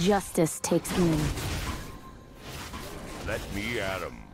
Justice takes me. Let me at him.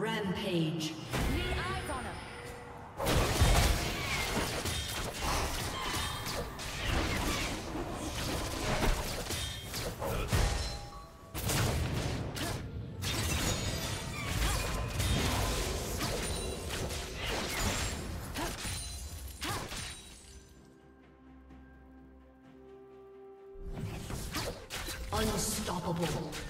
Rampage. Unstoppable.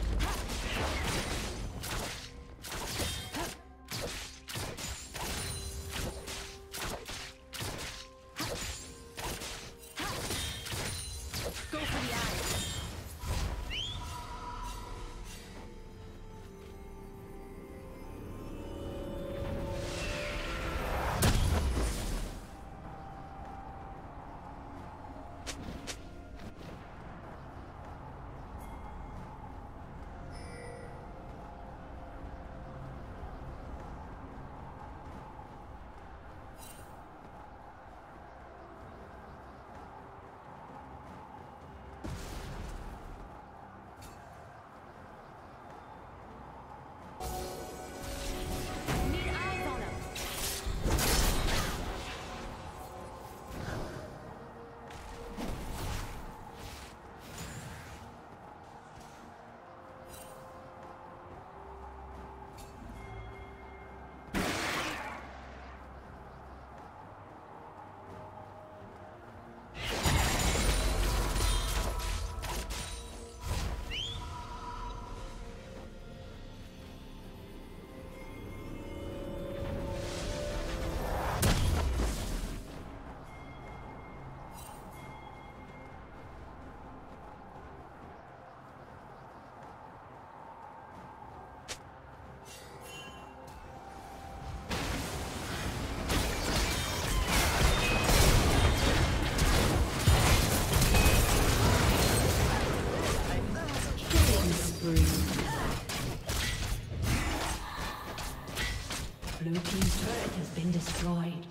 Destroyed.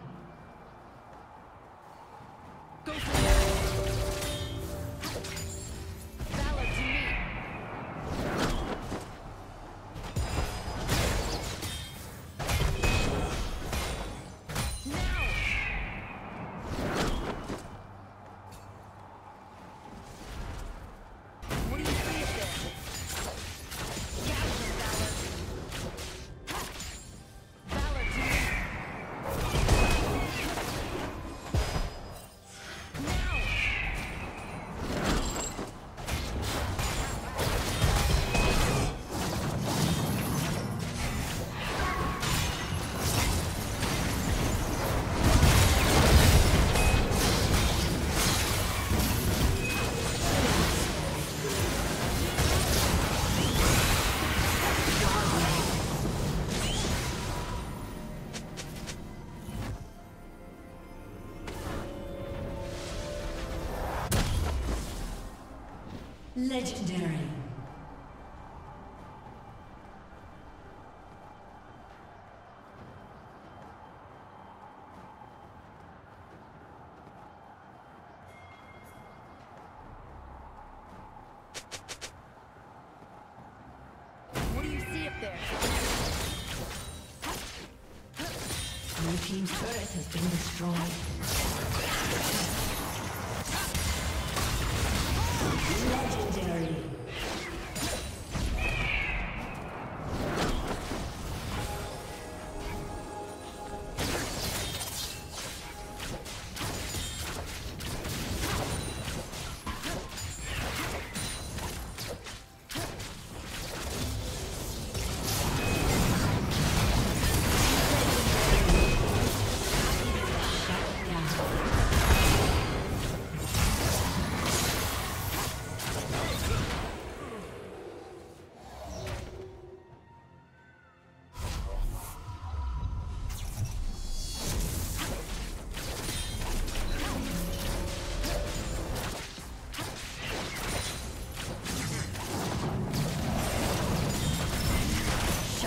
Legendary. What do you see up there? Blue team's turret has been destroyed. Legendary.